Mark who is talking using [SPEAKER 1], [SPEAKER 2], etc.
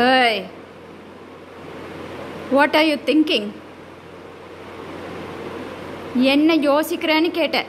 [SPEAKER 1] ஏய் what are you thinking என்ன யோசிக்கிறேன்னு கேட்டேன்.